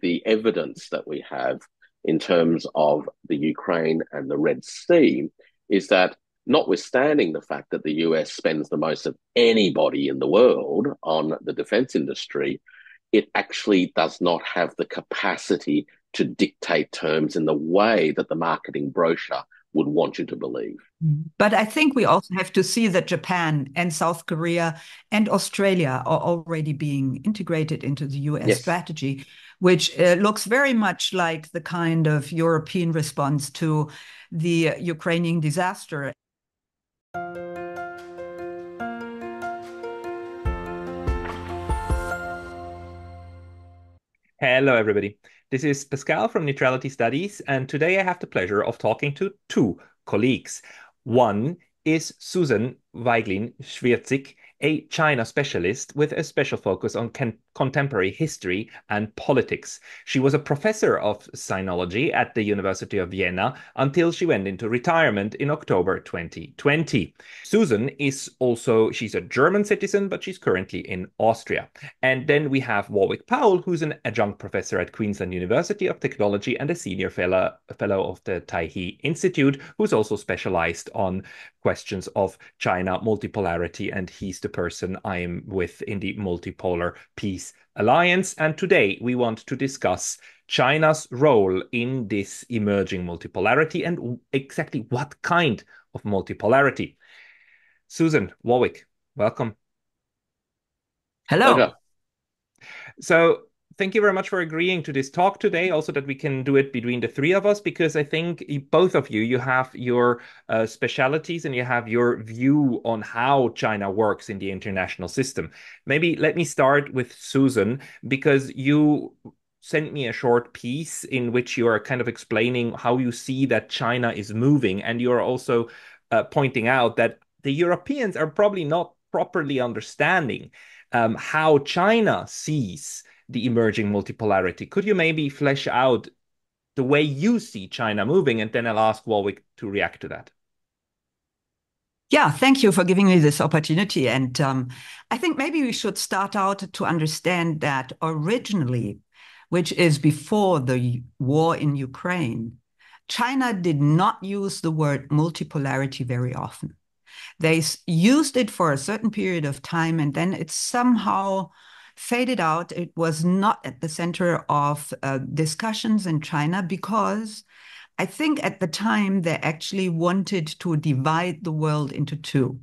the evidence that we have in terms of the Ukraine and the Red Sea is that notwithstanding the fact that the US spends the most of anybody in the world on the defense industry, it actually does not have the capacity to dictate terms in the way that the marketing brochure would want you to believe. But I think we also have to see that Japan and South Korea and Australia are already being integrated into the US yes. strategy, which uh, looks very much like the kind of European response to the Ukrainian disaster. Hello, everybody. This is Pascal from Neutrality Studies, and today I have the pleasure of talking to two colleagues. One is Susan Weigelin-Schwiedrzik, a China specialist with a special focus on contemporary history and politics. She was a professor of sinology at the University of Vienna until she went into retirement in October 2020. Susan is also, she's a German citizen, but she's currently in Austria. And then we have Warwick Powell, who's an adjunct professor at Queensland University of Technology and a senior fellow, fellow of the Taihe Institute, who's also specialized on questions of China multipolarity. And he's the person I am with in the Multipolar Peace Alliance. And today we want to discuss China's role in this emerging multipolarity and exactly what kind of multipolarity. Susan Warwick, welcome. Hello. So thank you very much for agreeing to this talk today. Also, that we can do it between the three of us, because I think both of you, you have your uh, specialities and you have your view on how China works in the international system. Maybe let me start with Susan, because you sent me a short piece in which you are kind of explaining how you see that China is moving, and you are also uh, pointing out that the Europeans are probably not properly understanding um, how China sees the emerging multipolarity. Could you maybe flesh out the way you see China moving? And then I'll ask Warwick to react to that. Yeah, thank you for giving me this opportunity. And um, I think maybe we should start out to understand that originally, which is before the war in Ukraine, China did not use the word multipolarity very often. They used it for a certain period of time, and then it somehow faded out. It was not at the center of uh, discussions in China because I think at the time they actually wanted to divide the world into two.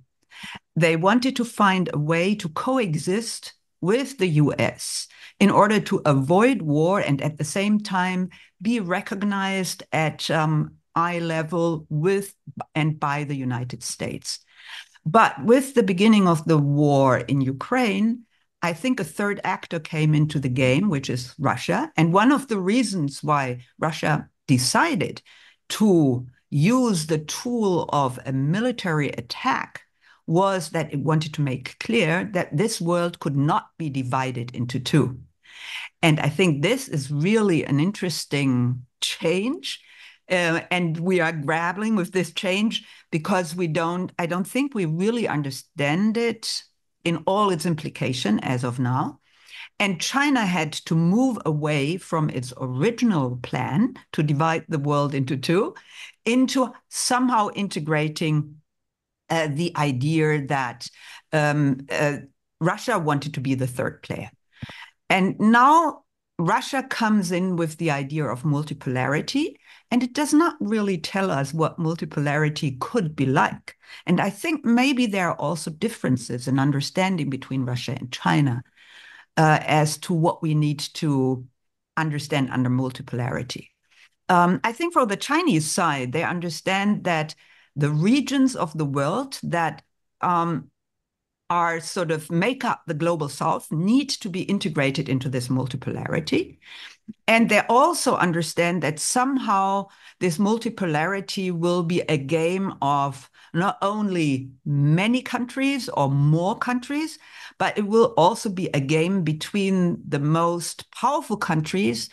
They wanted to find a way to coexist with the US in order to avoid war and at the same time be recognized at um, eye level with and by the United States. But with the beginning of the war in Ukraine, I think a third actor came into the game, which is Russia. And one of the reasons why Russia decided to use the tool of a military attack was that it wanted to make clear that this world could not be divided into two. And I think this is really an interesting change. Uh, and we are grappling with this change because we don't, I don't think we really understand it in all its implication as of now. And China had to move away from its original plan to divide the world into two, into somehow integrating uh, the idea that um, uh, Russia wanted to be the third player. And now Russia comes in with the idea of multipolarity, and it does not really tell us what multipolarity could be like. And I think maybe there are also differences in understanding between Russia and China uh, as to what we need to understand under multipolarity. Um, I think for the Chinese side, they understand that the regions of the world that um, are sort of make up the global south need to be integrated into this multipolarity. And they also understand that somehow this multipolarity will be a game of not only many countries or more countries, but it will also be a game between the most powerful countries,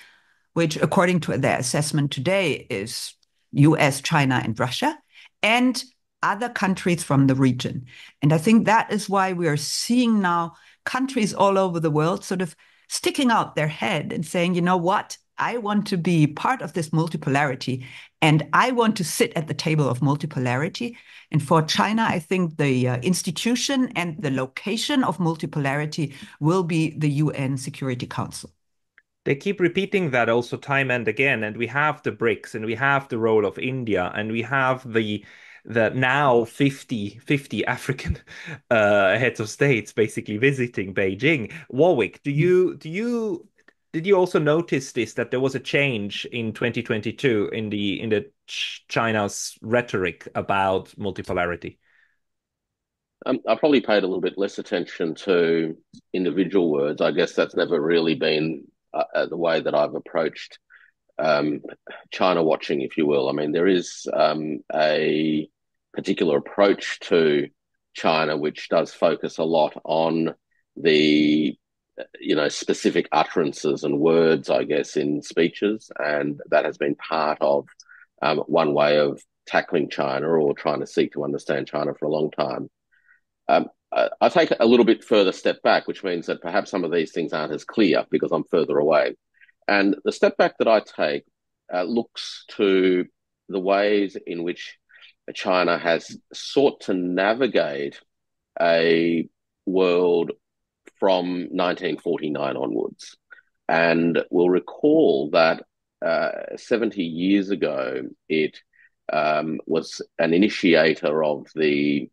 which, according to their assessment today, is US, China, and Russia, and other countries from the region. And I think that is why we are seeing now countries all over the world sort of sticking out their head and saying, you know what? I want to be part of this multipolarity and I want to sit at the table of multipolarity. And for China, I think the uh, institution and the location of multipolarity will be the UN Security Council. They keep repeating that also time and again. And we have the BRICS and we have the role of India and we have the the now 50, 50 African uh, heads of states basically visiting Beijing. Warwick, do you do you did you also notice this that there was a change in 2022 in the in the China's rhetoric about multipolarity? Um, I probably paid a little bit less attention to individual words. I guess that's never really been uh, uh the way that I've approached um, China watching, if you will. I mean, there is um, a particular approach to China which does focus a lot on the you know specific utterances and words i guess in speeches. And that has been part of um, one way of tackling china or trying to seek to understand china for a long time. Um, I, take a little bit further step back which means that perhaps some of these things aren't as clear because i'm further away. And the step back that i take uh, looks to the ways in which china has sought to navigate a world from 1949 onwards. And we'll recall that uh, 70 years ago, it um, was an initiator of the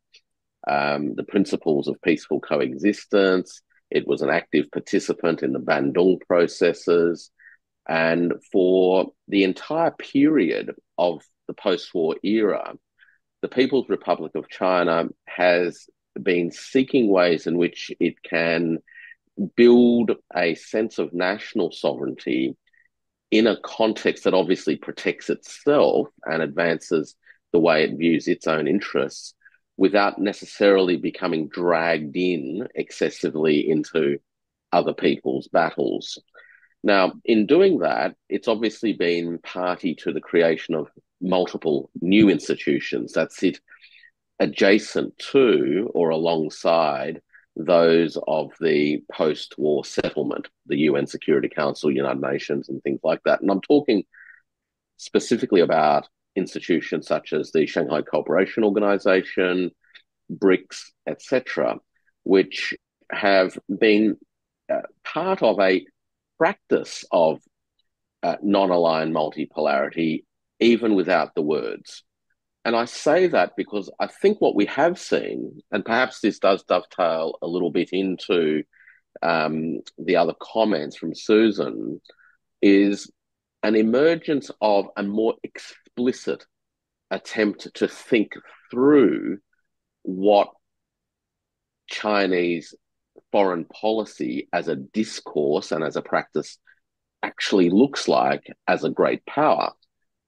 um, the principles of peaceful coexistence. It was an active participant in the Bandung processes. And for the entire period of the post war era, the People's Republic of China has been seeking ways in which it can build a sense of national sovereignty in a context that obviously protects itself and advances the way it views its own interests without necessarily becoming dragged in excessively into other people's battles. Now, in doing that, it's obviously been party to the creation of multiple new institutions that sit adjacent to or alongside those of the post war settlement, the UN Security Council, United Nations, and things like that. And I'm talking specifically about institutions such as the Shanghai Cooperation Organization, BRICS, etc., which have been uh, part of a practice of uh, non aligned multipolarity, even without the words. And I say that because I think what we have seen, and perhaps this does dovetail a little bit into um, the other comments from Susan, is an emergence of a more explicit attempt to think through what Chinese foreign policy as a discourse and as a practice actually looks like as a great power.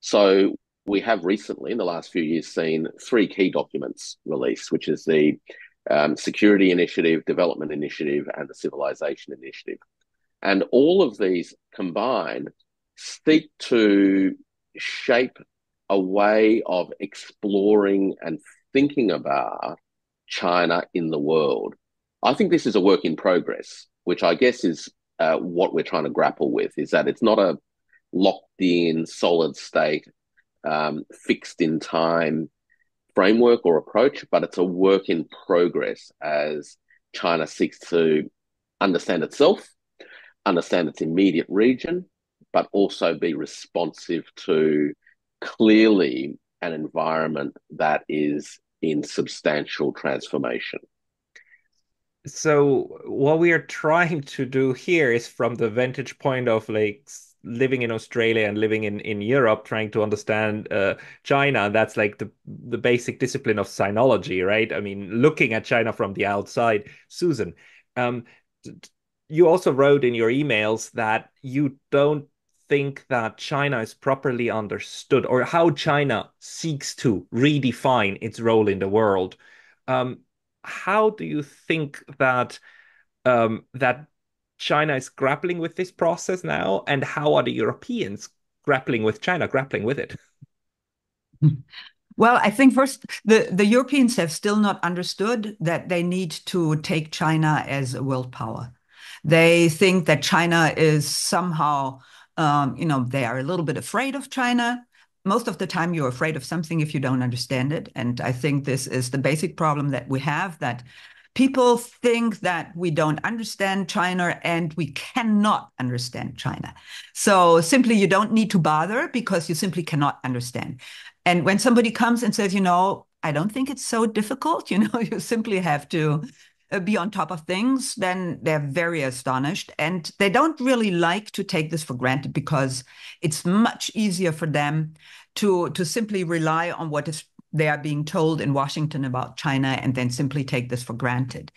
So we have recently, in the last few years, seen three key documents released, which is the um, Security Initiative, Development Initiative, and the Civilization Initiative. And all of these combined seek to shape a way of exploring and thinking about China in the world. I think this is a work in progress, which I guess is uh, what we're trying to grapple with, is that it's not a locked in, solid state um, fixed in time framework or approach, but it's a work in progress as China seeks to understand itself, understand its immediate region, but also be responsive to clearly an environment that is in substantial transformation. So, what we are trying to do here is from the vantage point of like living in Australia and living in, in Europe, trying to understand uh, China. That's like the the basic discipline of sinology, right? I mean, looking at China from the outside. Susan, um, you also wrote in your emails that you don't think that China is properly understood or how China seeks to redefine its role in the world. Um, how do you think that um, that China is grappling with this process now, and how are the Europeans grappling with China, grappling with it? Well, I think first the, the Europeans have still not understood that they need to take China as a world power. They think that China is somehow, um, you know, they are a little bit afraid of China. Most of the time, you're afraid of something if you don't understand it. And I think this is the basic problem that we have that people think that we don't understand China and we cannot understand China. So simply, you don't need to bother because you simply cannot understand. And when somebody comes and says, you know, I don't think it's so difficult, you know, you simply have to uh, be on top of things, then they're very astonished. And they don't really like to take this for granted because it's much easier for them to, to simply rely on what is they are being told in Washington about China and then simply take this for granted.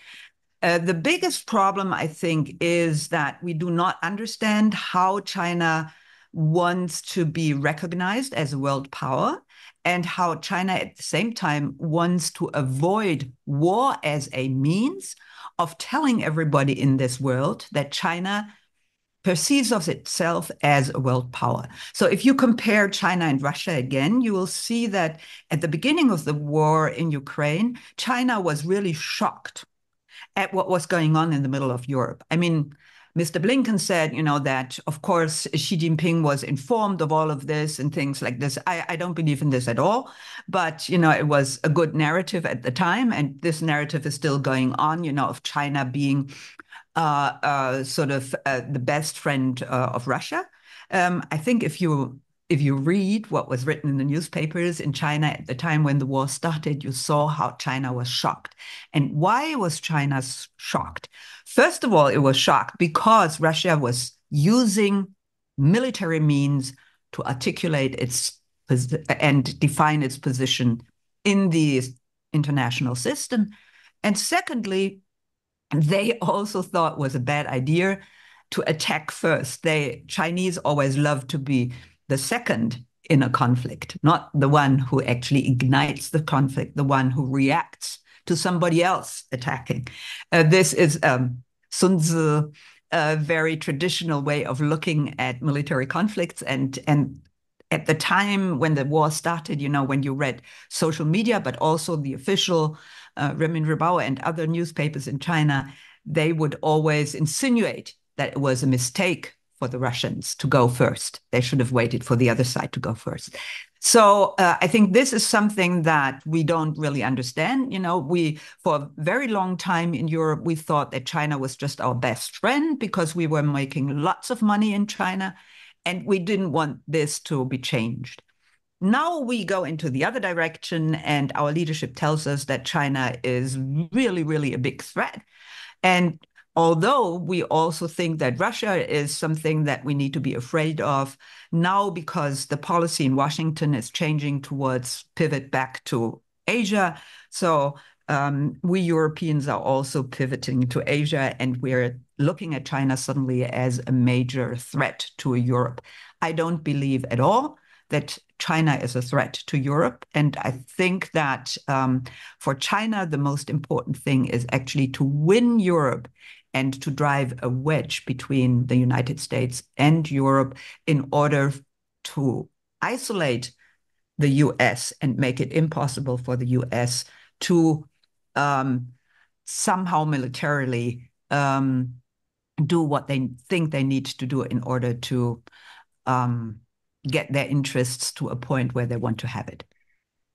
Uh, the biggest problem, I think, is that we do not understand how China wants to be recognized as a world power and how China at the same time wants to avoid war as a means of telling everybody in this world that China perceives of itself as a world power. So if you compare China and Russia again, you will see that at the beginning of the war in Ukraine, China was really shocked at what was going on in the middle of Europe. I mean, Mr. Blinken said, you know, that of course Xi Jinping was informed of all of this and things like this. I, I don't believe in this at all, but, you know, it was a good narrative at the time. And this narrative is still going on, you know, of China being sort of uh, the best friend uh, of Russia. Um, I think if you if you read what was written in the newspapers in China at the time when the war started, you saw how China was shocked. And why was China shocked? First of all, it was shocked because Russia was using military means to articulate its and define its position in the international system. And secondly, they also thought was a bad idea to attack first. They Chinese always love to be the second in a conflict, not the one who actually ignites the conflict, the one who reacts to somebody else attacking. Uh, this is um, Sun Tzu, a very traditional way of looking at military conflicts and and at the time when the war started, you know, when you read social media, but also the official uh, Renmin Ribao and other newspapers in China, they would always insinuate that it was a mistake for the Russians to go first. They should have waited for the other side to go first. So uh, I think this is something that we don't really understand. You know, we for a very long time in Europe we thought that China was just our best friend because we were making lots of money in China, and we didn't want this to be changed. Now we go into the other direction, and our leadership tells us that China is really, really a big threat. And although we also think that Russia is something that we need to be afraid of now because the policy in Washington is changing towards pivot back to Asia. So um, we Europeans are also pivoting to Asia and we're looking at China suddenly as a major threat to Europe. I don't believe at all that China is a threat to Europe. And I think that um, for China, the most important thing is actually to win Europe and to drive a wedge between the United States and Europe in order to isolate the US and make it impossible for the US to um, somehow militarily um, do what they think they need to do in order to um, get their interests to a point where they want to have it.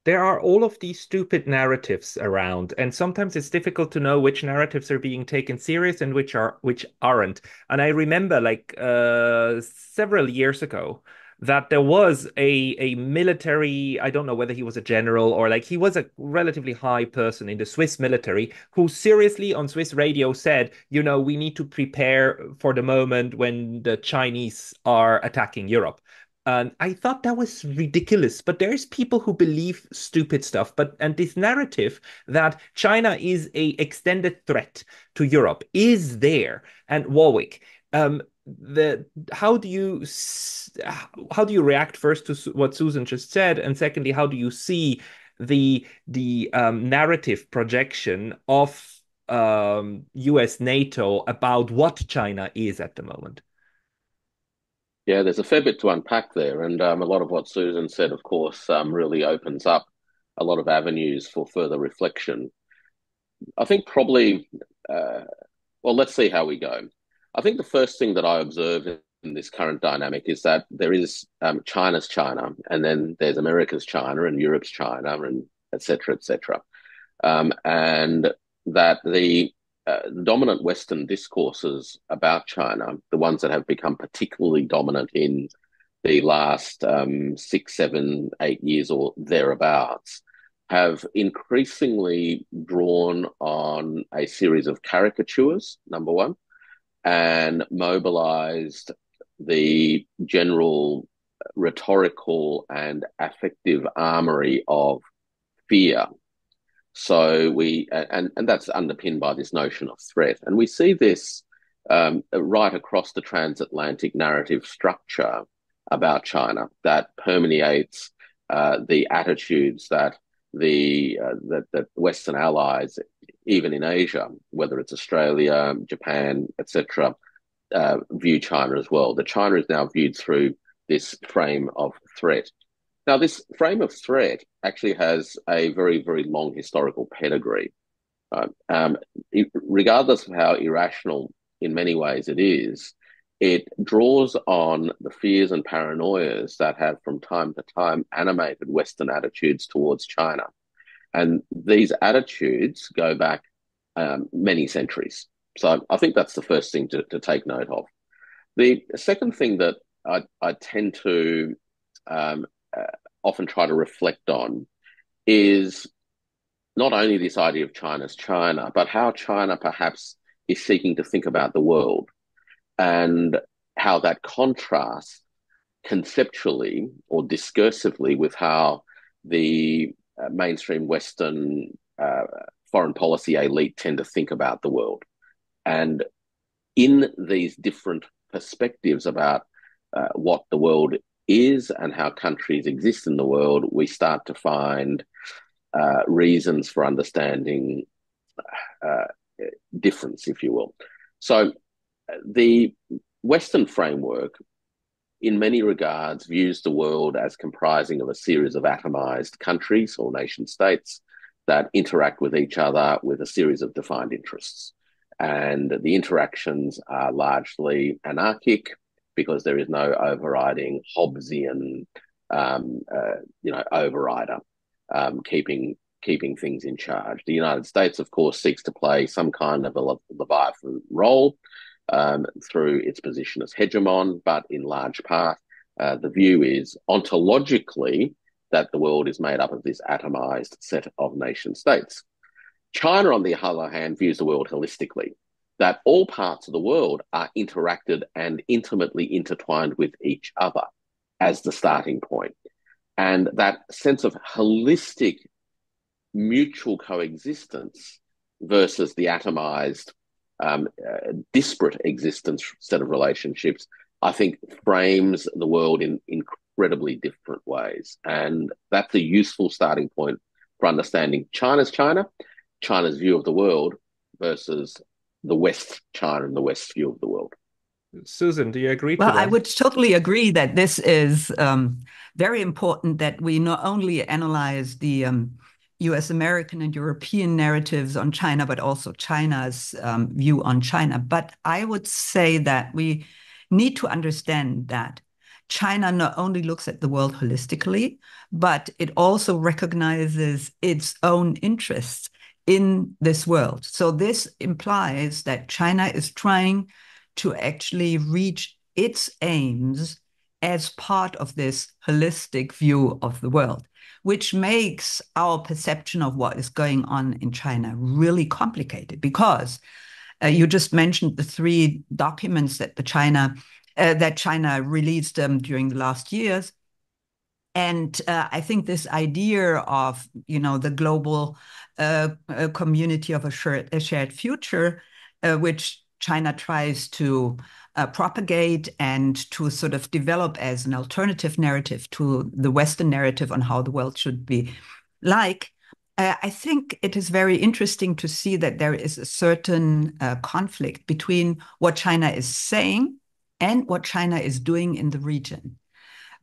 There are all of these stupid narratives around and sometimes it's difficult to know which narratives are being taken serious and which are which aren't. And i remember like uh, several years ago that there was a a military i don't know whether he was a general or like he was a relatively high person in the swiss military who seriously on swiss radio said you know we need to prepare for the moment when the chinese are attacking europe and I thought that was ridiculous. But there's people who believe stupid stuff. But and this narrative that China is a extended threat to Europe is there. And Warwick, um, the how do you how do you react first to what Susan just said, and secondly, how do you see the the um, narrative projection of um, U.S. NATO about what China is at the moment? Yeah, there's a fair bit to unpack there, and um, a lot of what Susan said, of course, um, really opens up a lot of avenues for further reflection. I think probably, uh, well, let's see how we go. I think the first thing that I observe in this current dynamic is that there is um, China's China, and then there's America's China and Europe's China, and etc. etc. Um, and that the, uh, dominant Western discourses about China, the ones that have become particularly dominant in the last um, six, seven, eight years or thereabouts, have increasingly drawn on a series of caricatures, number one, and mobilized the general rhetorical and affective armory of fear. So we, and, and that's underpinned by this notion of threat. And we see this um, right across the transatlantic narrative structure about China that permeates uh, the attitudes that the uh, that, that Western allies, even in Asia, whether it's Australia, Japan, etc., uh, view China as well. That China is now viewed through this frame of threat. Now, this frame of threat actually has a very, very long historical pedigree. Uh, um, it, regardless of how irrational in many ways it is, it draws on the fears and paranoias that have from time to time animated Western attitudes towards China. And these attitudes go back um, many centuries. So I think that's the first thing to, to take note of. The second thing that I, I tend to um, uh, often try to reflect on is not only this idea of China's China, but how China perhaps is seeking to think about the world and how that contrasts conceptually or discursively with how the uh, mainstream Western uh, foreign policy elite tend to think about the world. And in these different perspectives about uh, what the world is and how countries exist in the world, we start to find uh, reasons for understanding uh, difference, if you will. So the Western framework, in many regards, views the world as comprising of a series of atomized countries or nation states that interact with each other with a series of defined interests. And the interactions are largely anarchic because there is no overriding Hobbesian, um, uh, you know, overrider um, keeping keeping things in charge. The United States, of course, seeks to play some kind of a Leviathan role um, through its position as hegemon, but in large part, uh, the view is ontologically that the world is made up of this atomized set of nation states. China, on the other hand, views the world holistically, that all parts of the world are interacted and intimately intertwined with each other as the starting point. And that sense of holistic mutual coexistence versus the atomized um, uh, disparate existence set of relationships, I think frames the world in incredibly different ways. And that's a useful starting point for understanding China's China, China's view of the world versus the West China and the West view of the world. Susan, do you agree? Well, I would totally agree that this is um, very important that we not only analyze the um, US American and European narratives on China, but also China's um, view on China. But I would say that we need to understand that China not only looks at the world holistically, but it also recognizes its own interests in this world. So this implies that China is trying to actually reach its aims as part of this holistic view of the world which makes our perception of what is going on in China really complicated because uh, you just mentioned the three documents that the China uh, that China released um, during the last years. And uh, I think this idea of, you know, the global uh, community of a shared, a shared future, uh, which China tries to uh, propagate and to sort of develop as an alternative narrative to the Western narrative on how the world should be like. Uh, I think it is very interesting to see that there is a certain uh, conflict between what China is saying and what China is doing in the region.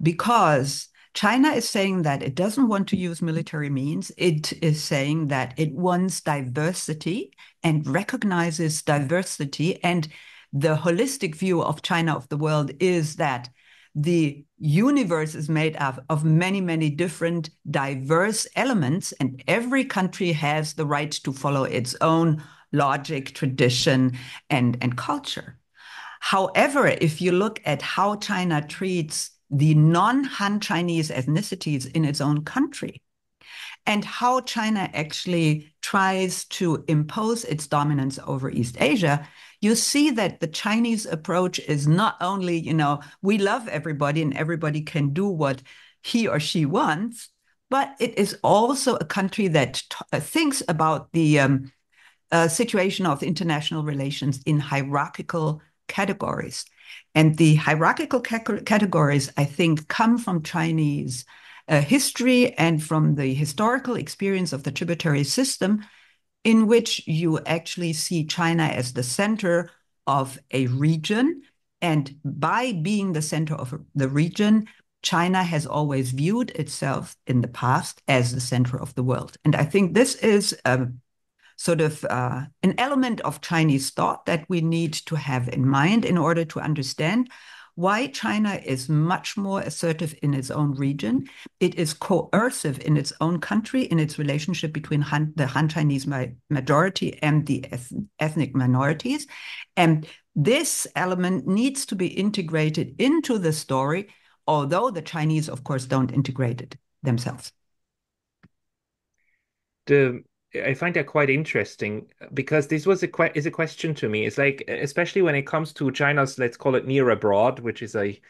Because China is saying that it doesn't want to use military means. It is saying that it wants diversity and recognizes diversity and the holistic view of China of the world is that the universe is made up of many, many different diverse elements, and every country has the right to follow its own logic, tradition, and, and culture. However, if you look at how China treats the non Han Chinese ethnicities in its own country, and how China actually tries to impose its dominance over East Asia, you see that the Chinese approach is not only, you know, we love everybody and everybody can do what he or she wants, but it is also a country that uh, thinks about the um, uh, situation of international relations in hierarchical categories. And the hierarchical categories, I think, come from Chinese uh, history and from the historical experience of the tributary system in which you actually see China as the center of a region. And by being the center of the region, China has always viewed itself in the past as the center of the world. And I think this is a sort of uh, an element of Chinese thought that we need to have in mind in order to understand why China is much more assertive in its own region. It is coercive in its own country in its relationship between Han, the Han Chinese majority and the ethnic minorities. And this element needs to be integrated into the story, although the Chinese, of course, don't integrate it themselves. The I find that quite interesting because this was a que- is a question to me. It's like especially when it comes to China's let's call it near abroad, which is a,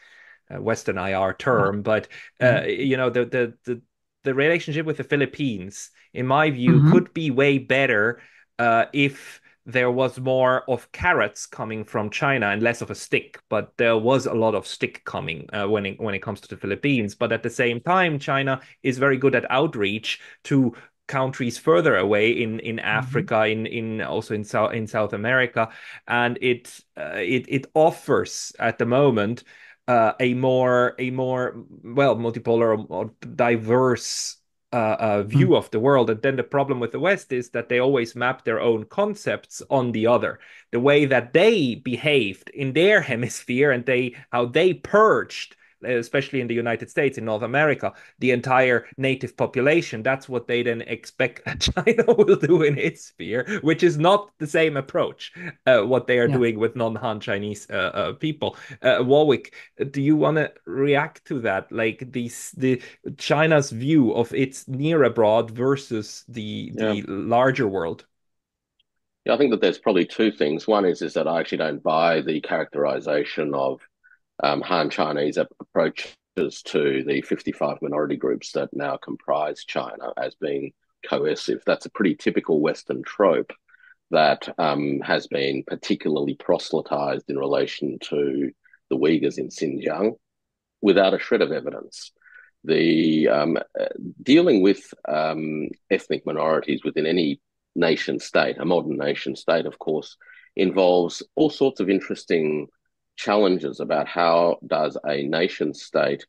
a Western IR term, mm-hmm. but uh, mm-hmm. you know the, the the the relationship with the Philippines, in my view, mm-hmm. could be way better uh, if there was more of carrots coming from China and less of a stick. But there was a lot of stick coming uh, when it, when it comes to the Philippines. But at the same time, China is very good at outreach to countries further away in in mm-hmm. Africa, in in also in South in South America, and it uh, it it offers at the moment uh, a more a more well multipolar or diverse uh, uh, view mm. of the world. And then the problem with the West is that they always map their own concepts on the other. The way that they behaved in their hemisphere and they how they purged especially in the United States, in North America, the entire native population. That's what they then expect China will do in its sphere, which is not the same approach, uh, what they are yeah. doing with non Han Chinese uh, uh, people. Uh, Warwick, do you want to react to that? Like these, the China's view of its near abroad versus the, the yeah. larger world? Yeah, I think that there's probably two things. One is is that I actually don't buy the characterization of um, Han Chinese approaches to the 55 minority groups that now comprise China as being coercive. That's a pretty typical Western trope that um, has been particularly proselytized in relation to the Uyghurs in Xinjiang without a shred of evidence. The um, uh, dealing with um, ethnic minorities within any nation state, a modern nation state, of course, involves all sorts of interesting challenges about how does a nation state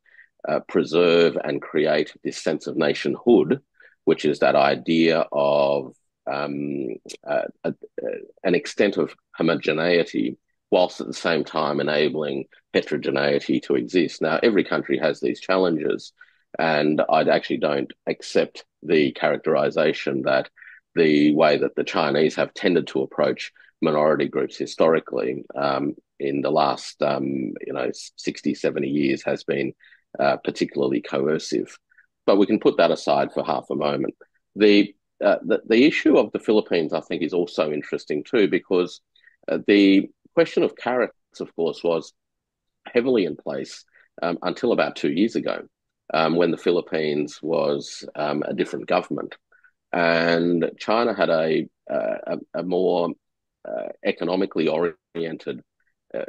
uh, preserve and create this sense of nationhood, which is that idea of um, uh, an extent of homogeneity, whilst at the same time enabling heterogeneity to exist. Now, every country has these challenges, and I actually don't accept the characterization that the way that the Chinese have tended to approach minority groups historically um, in the last um, you know 60 70 years has been uh, particularly coercive. But we can put that aside for half a moment. The, uh, the the issue of the philippines i think is also interesting too because uh, the question of carrots of course was heavily in place um, until about two years ago um, when the philippines was um, a different government. And china had a, a, a more uh, economically oriented uh,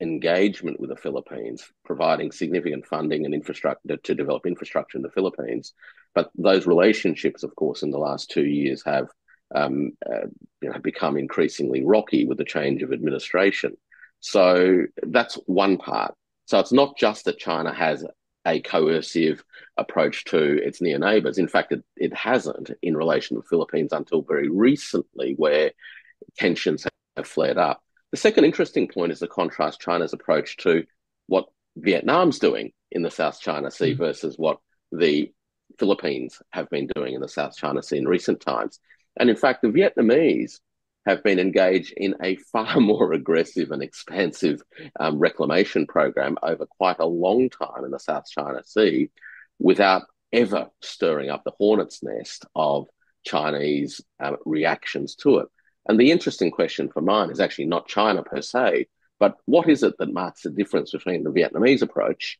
engagement with the Philippines, providing significant funding and infrastructure to develop infrastructure in the Philippines. But those relationships, of course, in the last two years have um, uh, you know, become increasingly rocky with the change of administration. So that's one part. So it's not just that China has a coercive approach to its near neighbors. In fact, it, it hasn't in relation to the Philippines until very recently, where tensions have flared up. The second interesting point is the contrast China's approach to what Vietnam's doing in the South China Sea mm-hmm. versus what the Philippines have been doing in the South China Sea in recent times. And in fact, the Vietnamese have been engaged in a far more aggressive and expansive um, reclamation program over quite a long time in the South China Sea without ever stirring up the hornet's nest of Chinese um, reactions to it. And the interesting question for mine is actually not China per se, but what is it that marks the difference between the Vietnamese approach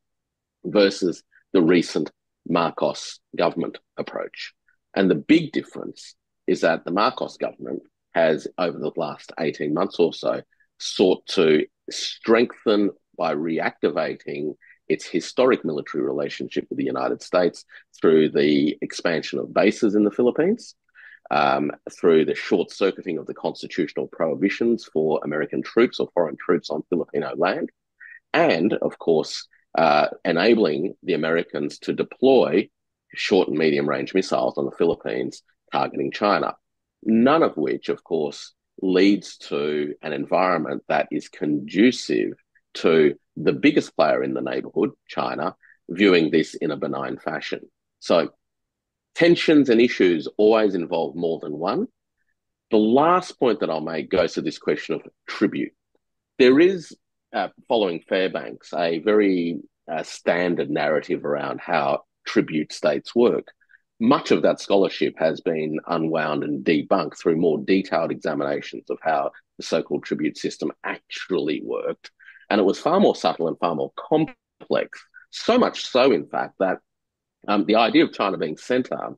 versus the recent Marcos government approach? And the big difference is that the Marcos government has, over the last 18 months or so, sought to strengthen by reactivating its historic military relationship with the United States through the expansion of bases in the Philippines, um, through the short circuiting of the constitutional prohibitions for American troops or foreign troops on Filipino land, and of course, uh, enabling the Americans to deploy short and medium range missiles on the Philippines targeting China. None of which, of course, leads to an environment that is conducive to the biggest player in the neighborhood, China, viewing this in a benign fashion. So tensions and issues always involve more than one. The last point that I'll make goes to this question of tribute. There is, uh, following Fairbanks, a very uh, standard narrative around how tribute states work. Much of that scholarship has been unwound and debunked through more detailed examinations of how the so called tribute system actually worked and it was far more subtle and far more complex. So much so, in fact, that um, the idea of China being center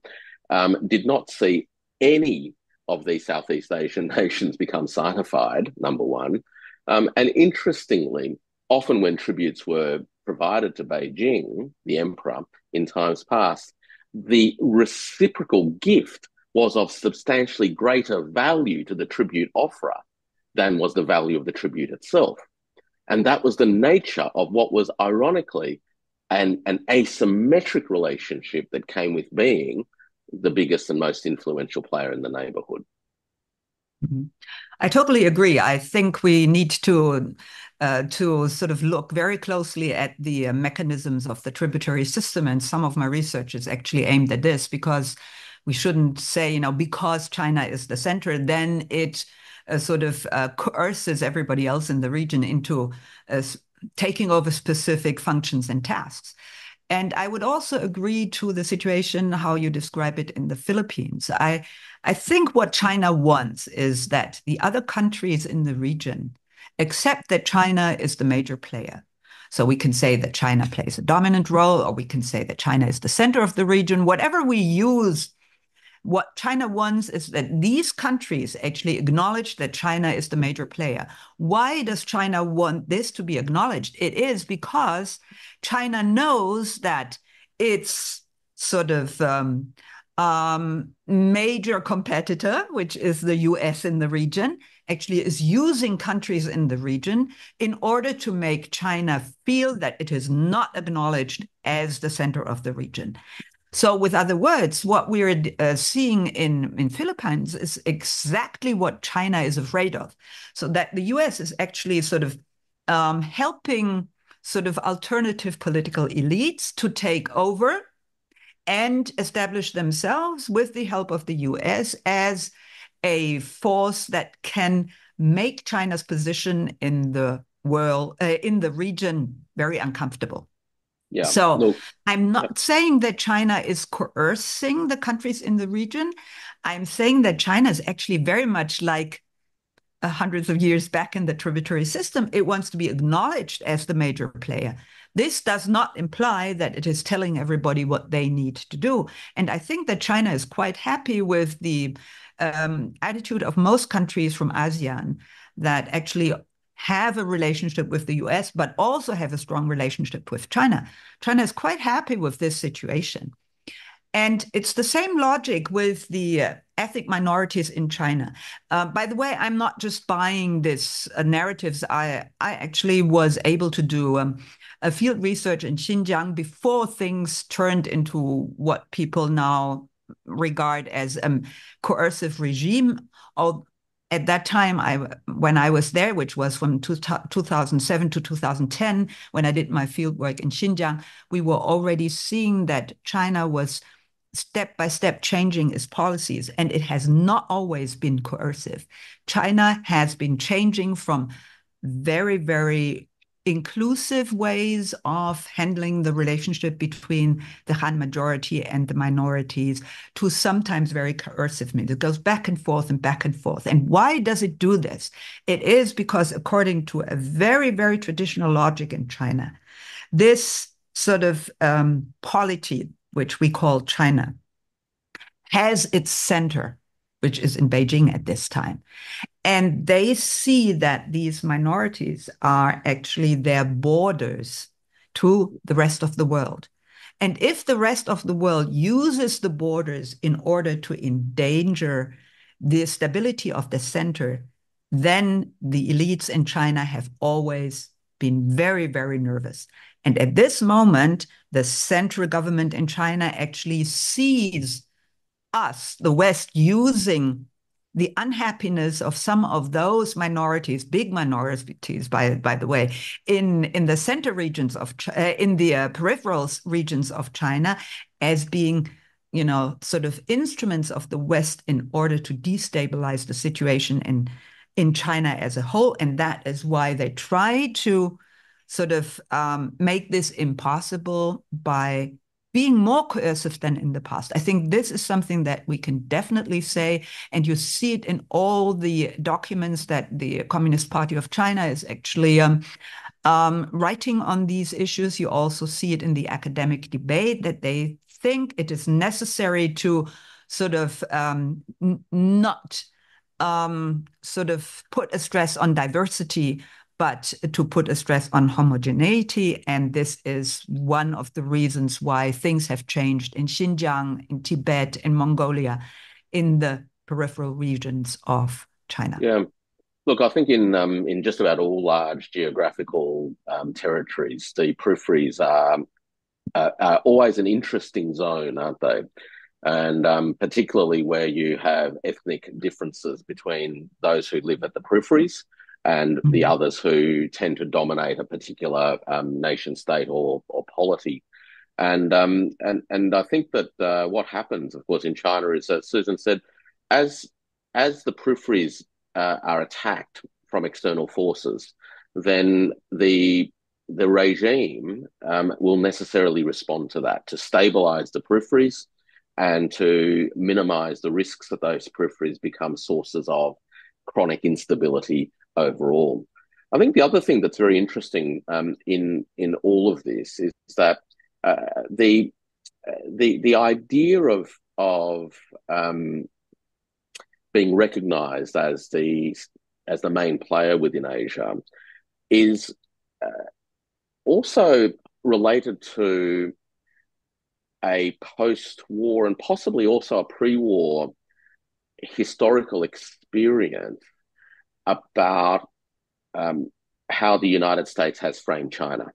um, did not see any of these Southeast Asian nations become Sinified, number one. Um, and interestingly, often when tributes were provided to Beijing, the emperor, in times past, the reciprocal gift was of substantially greater value to the tribute offerer than was the value of the tribute itself. And that was the nature of what was ironically an, an asymmetric relationship that came with being the biggest and most influential player in the neighborhood. Mm-hmm. I totally agree. I think we need to uh, to sort of look very closely at the uh, mechanisms of the tributary system, and some of my research is actually aimed at this because we shouldn't say, you know, because China is the center, then it uh, sort of uh, coerces everybody else in the region into uh, taking over specific functions and tasks. And I would also agree to the situation how you describe it in the Philippines. I I think what China wants is that the other countries in the region accept that China is the major player. So we can say that China plays a dominant role, or we can say that China is the center of the region. Whatever we use what China wants is that these countries actually acknowledge that China is the major player. Why does China want this to be acknowledged? It is because China knows that its sort of um, um, major competitor, which is the US in the region, actually is using countries in the region in order to make China feel that it is not acknowledged as the center of the region. So, with other words, what we're uh, seeing in, in Philippines is exactly what China is afraid of. So that the US is actually sort of um, helping sort of alternative political elites to take over and establish themselves with the help of the US as a force that can make China's position in the world, uh, in the region, very uncomfortable. Yeah. So no. I'm not yeah. saying that China is coercing the countries in the region. I'm saying that China is actually very much like uh, hundreds of years back in the tributary system. It wants to be acknowledged as the major player. This does not imply that it is telling everybody what they need to do. And I think that China is quite happy with the um, attitude of most countries from ASEAN that actually have a relationship with the US, but also have a strong relationship with China. China is quite happy with this situation. And it's the same logic with the uh, ethnic minorities in China. Uh, by the way, I'm not just buying this uh, narratives. I, I actually was able to do um, a field research in Xinjiang before things turned into what people now regard as a um, coercive regime. At that time, I when I was there, which was from two, 2007 to 2010, when I did my field work in Xinjiang, we were already seeing that China was step by step changing its policies, and it has not always been coercive. China has been changing from very, very inclusive ways of handling the relationship between the Han majority and the minorities to sometimes very coercive means. It goes back and forth and back and forth. And why does it do this? It is because, according to a very, very traditional logic in China, this sort of um, polity, which we call China, has its center which is in Beijing at this time. And they see that these minorities are actually their borders to the rest of the world. And if the rest of the world uses the borders in order to endanger the stability of the center, then the elites in China have always been very, very nervous. And at this moment, the central government in China actually sees us, the West, using the unhappiness of some of those minorities, big minorities, by by the way, in in the center regions of uh, in the uh, peripheral regions of China, as being you know sort of instruments of the West in order to destabilize the situation in in China as a whole, and that is why they try to sort of um, make this impossible by being more coercive than in the past. I think this is something that we can definitely say, and you see it in all the documents that the Communist Party of China is actually um, um, writing on these issues. You also see it in the academic debate that they think it is necessary to sort of um, not um, sort of put a stress on diversity, but to put a stress on homogeneity. And this is one of the reasons why things have changed in Xinjiang, in Tibet, in Mongolia, in the peripheral regions of China. Yeah. Look, I think in um, in just about all large geographical um, territories, the peripheries are, are always an interesting zone, aren't they? And um, particularly where you have ethnic differences between those who live at the peripheries and mm-hmm. the others who tend to dominate a particular um, nation state or, or polity. And um, and and I think that uh, what happens, of course, in China is that Susan said, as as the peripheries uh, are attacked from external forces, then the the regime um, will necessarily respond to that to stabilize the peripheries and to minimize the risks that those peripheries become sources of chronic instability overall. I think the other thing that's very interesting um, in in all of this is that uh, the the the idea of of um, being recognised as the as the main player within Asia is uh, also related to a post-war and possibly also a pre-war historical experience about um, how the United States has framed China.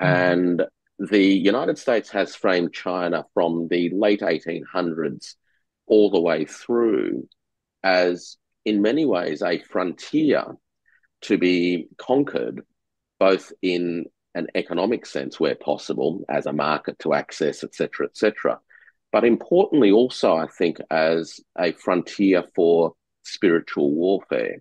Mm-hmm. And the United States has framed China from the late 1800s all the way through as, in many ways, a frontier to be conquered, both in an economic sense where possible, as a market to access, etc., etc. But importantly, also, I think, as a frontier for spiritual warfare.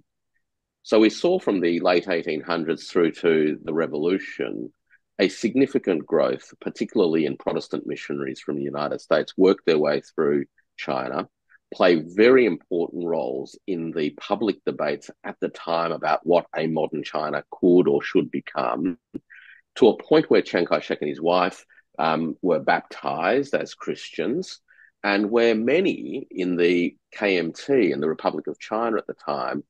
So we saw from the late 1800s through to the revolution a significant growth, particularly in Protestant missionaries from the United States, work their way through China, play very important roles in the public debates at the time about what a modern China could or should become, to a point where Chiang Kai shek and his wife um, were baptized as Christians and where many in the KMT in the Republic of China at the time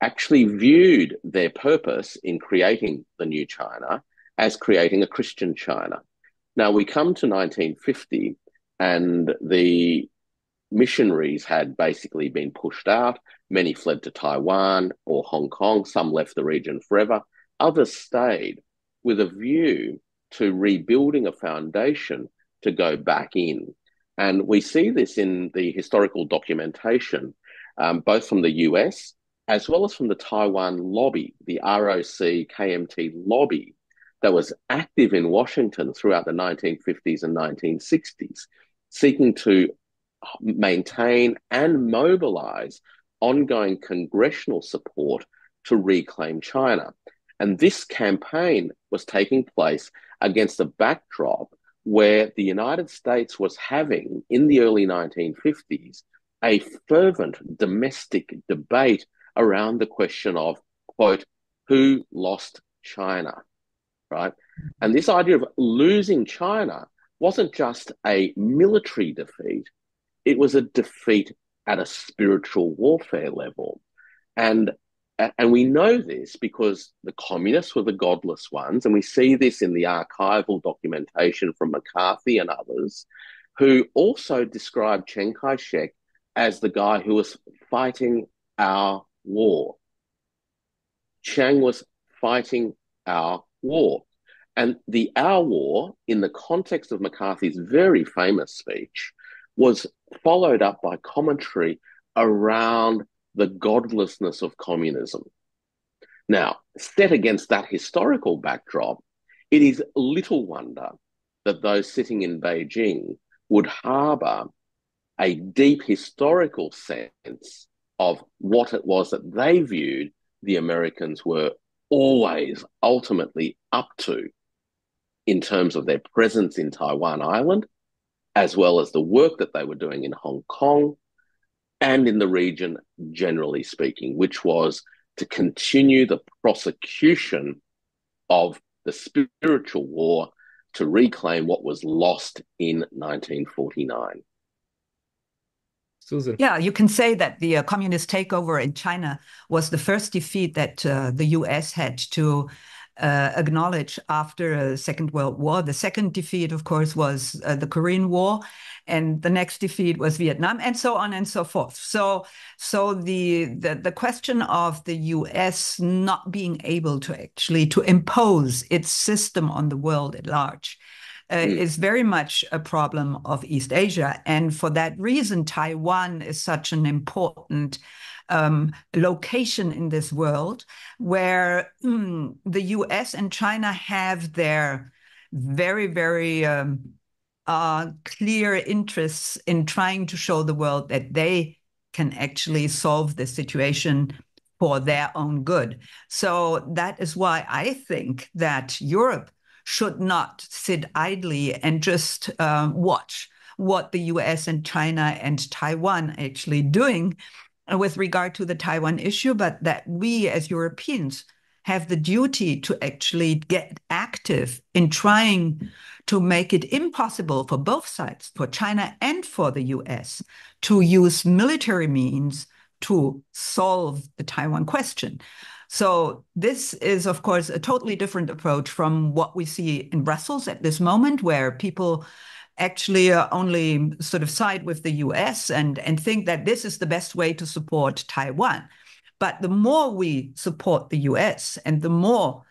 actually viewed their purpose in creating the new China as creating a Christian China. Now we come to 1950 and the missionaries had basically been pushed out. Many fled to Taiwan or Hong Kong. Some left the region forever. Others stayed with a view to rebuilding a foundation to go back in and we see this in the historical documentation um, both from the US as well as from the Taiwan lobby, the ROC KMT lobby that was active in Washington throughout the 1950s and 1960s, seeking to maintain and mobilize ongoing congressional support to reclaim China. And this campaign was taking place against a backdrop where the United States was having, in the early 1950s, a fervent domestic debate around the question of, quote, who lost China, right? And this idea of losing China wasn't just a military defeat, it was a defeat at a spiritual warfare level. And and we know this because the communists were the godless ones, and we see this in the archival documentation from McCarthy and others, who also described Chiang Kai shek as the guy who was fighting our war. Chiang was fighting our war. And the Our War, in the context of McCarthy's very famous speech, was followed up by commentary around the godlessness of communism. Now, set against that historical backdrop, it is little wonder that those sitting in Beijing would harbour a deep historical sense of what it was that they viewed the Americans were always ultimately up to in terms of their presence in Taiwan Island, as well as the work that they were doing in Hong Kong and in the region, generally speaking, which was to continue the prosecution of the spiritual war to reclaim what was lost in 1949. Susan. Yeah, you can say that the uh, communist takeover in China was the first defeat that uh, the US had to uh, acknowledge after a Second World War. The second defeat, of course, was uh, the Korean War, and the next defeat was Vietnam, and so on and so forth. So, so the the, the question of the U.S. not being able to actually to impose its system on the world at large. Uh, mm. is very much a problem of East Asia. And for that reason, Taiwan is such an important um, location in this world where mm, the US and China have their very, very um, uh, clear interests in trying to show the world that they can actually solve the situation for their own good. So that is why I think that Europe should not sit idly and just uh, watch what the US and China and Taiwan actually doing with regard to the Taiwan issue, but that we as Europeans have the duty to actually get active in trying to make it impossible for both sides, for China and for the US, to use military means to solve the Taiwan question. So, this is, of course, a totally different approach from what we see in Brussels at this moment, where people actually uh, only sort of side with the US and, and think that this is the best way to support Taiwan. But the more we support the US and the more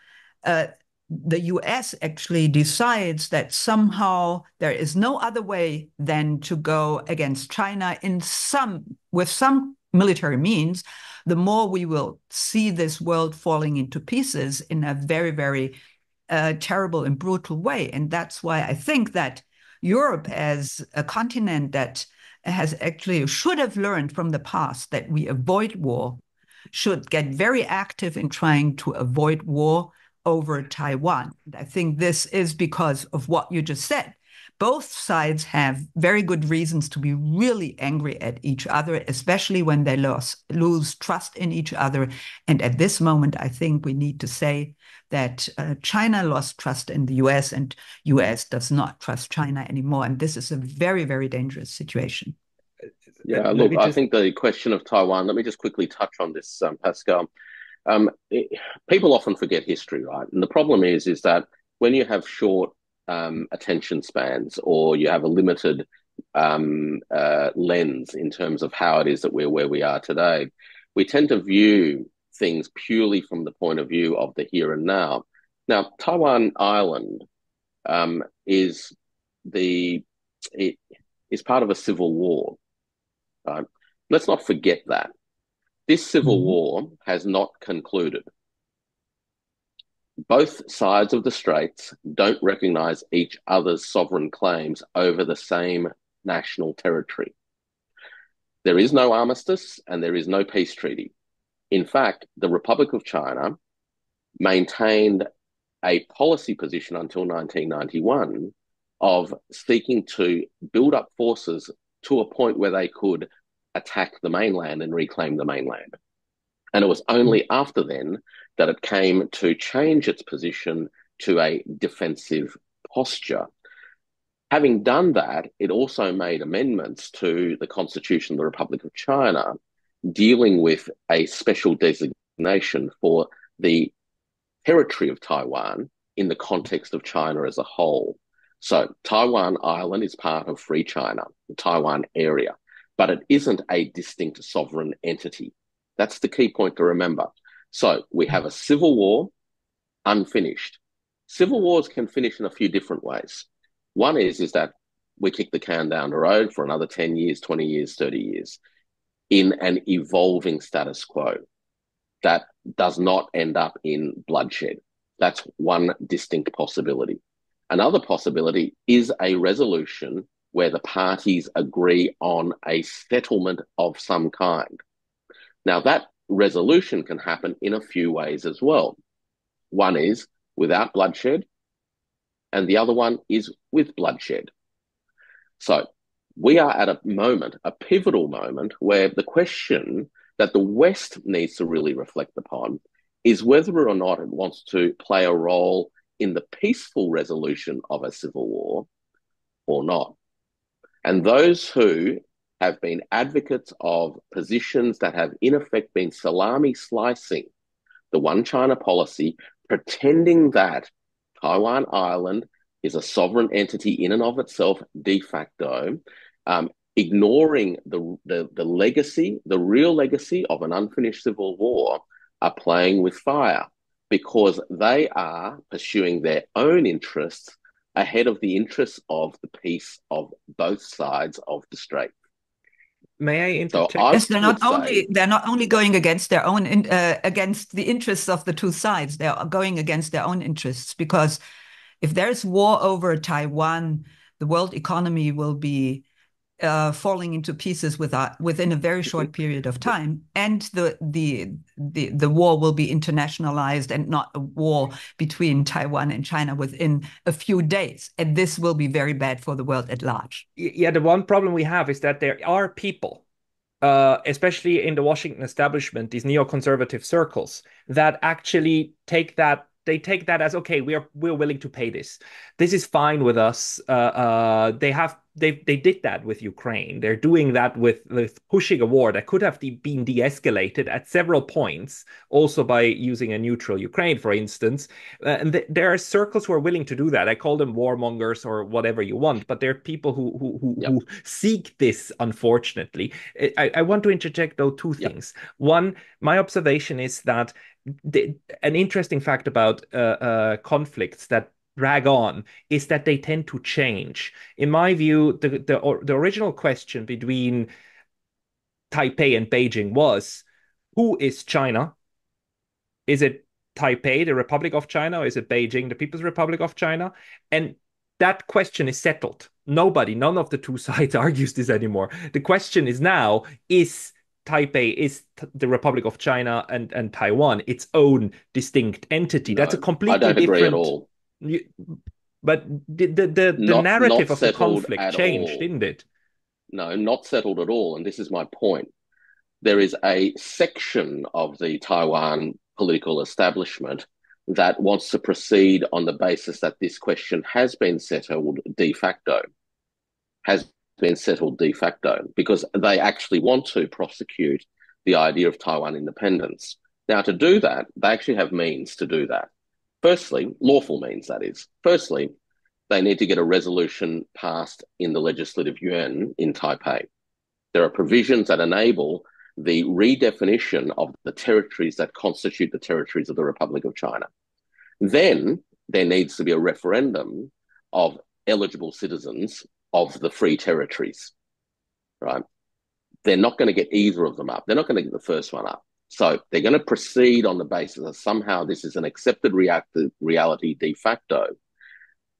uh, the US actually decides that somehow there is no other way than to go against China in some with some military means, the more we will see this world falling into pieces in a very, very uh, terrible and brutal way. And that's why I think that Europe as a continent that has actually should have learned from the past that we avoid war, should get very active in trying to avoid war over Taiwan. I think this is because of what you just said. Both sides have very good reasons to be really angry at each other, especially when they lose, lose trust in each other. And at this moment, I think we need to say that uh, China lost trust in the US and US does not trust China anymore. And this is a very, very dangerous situation. Yeah, look, just... I think the question of Taiwan, let me just quickly touch on this, um, Pascal. Um, it, people often forget history, right? And the problem is, is that when you have short um, attention spans or you have a limited um, uh, lens in terms of how it is that we're where we are today, we tend to view things purely from the point of view of the here and now. Now, Taiwan Island um, is the it is part of a civil war. Right? Let's not forget that. This civil war has not concluded. Both sides of the straits don't recognize each other's sovereign claims over the same national territory. There is no armistice and there is no peace treaty. In fact, the Republic of China maintained a policy position until 1991 of seeking to build up forces to a point where they could attack the mainland and reclaim the mainland. And it was only after then that it came to change its position to a defensive posture. Having done that, it also made amendments to the Constitution of the Republic of China dealing with a special designation for the territory of Taiwan in the context of China as a whole. So, Taiwan Island is part of Free China, the Taiwan area, but it isn't a distinct sovereign entity. That's the key point to remember. So, we have a civil war unfinished. Civil wars can finish in a few different ways. One is, is that we kick the can down the road for another 10 years, 20 years, 30 years in an evolving status quo that does not end up in bloodshed. That's one distinct possibility. Another possibility is a resolution where the parties agree on a settlement of some kind. Now, that resolution can happen in a few ways as well. One is without bloodshed, and the other one is with bloodshed. So, we are at a moment, a pivotal moment, where the question that the West needs to really reflect upon is whether or not it wants to play a role in the peaceful resolution of a civil war or not. And those who have been advocates of positions that have, in effect, been salami slicing the one China policy, pretending that Taiwan Island is a sovereign entity in and of itself de facto, um, ignoring the, the, the legacy, the real legacy of an unfinished civil war, are playing with fire because they are pursuing their own interests ahead of the interests of the peace of both sides of the strait. May I interject? So yes, they're not only they're not only going against their own uh, against the interests of the two sides. They're going against their own interests because if there's war over Taiwan, the world economy will be uh, falling into pieces with, uh, within a very short period of time, and the, the the the war will be internationalized and not a war between Taiwan and China within a few days, and this will be very bad for the world at large. Yeah, the one problem we have is that there are people. Uh, especially in the Washington establishment, these neoconservative circles that actually take that they take that as okay we are we're willing to pay this this is fine with us uh, uh, they have they they did that with Ukraine. They're doing that with, with pushing a war that could have de- been de-escalated at several points, also by using a neutral Ukraine, for instance. Uh, and th- there are circles who are willing to do that. I call them warmongers or whatever you want, but there are people who who who, yep. who seek this. Unfortunately, I, I, want to interject though two yep. things. One, my observation is that the, an interesting fact about uh, uh, conflicts that drag on is that they tend to change. In my view, the the, the original question between Taipei and Beijing was who is China? Is it Taipei, the Republic of China, or is it Beijing, the People's Republic of China? And that question is settled. Nobody, none of the two sides argues this anymore. The question is now is Taipei is the Republic of China and, and Taiwan its own distinct entity. No, That's a completely different. Agree at all. You, but the the the, not, narrative of the conflict changed, all. didn't it? No, not settled at all. And this is my point. There is a section of the Taiwan political establishment that wants to proceed on the basis that this question has been settled de facto, has been settled de facto, because they actually want to prosecute the idea of Taiwan independence. Now, to do that, they actually have means to do that. Firstly, lawful means that is. Firstly, they need to get a resolution passed in the legislative yuan in Taipei. There are provisions that enable the redefinition of the territories that constitute the territories of the Republic of China. Then there needs to be a referendum of eligible citizens of the free territories, right? they're not going to get either of them up. They're not going to get the first one up. So they're going to proceed on the basis that somehow this is an accepted reality de facto.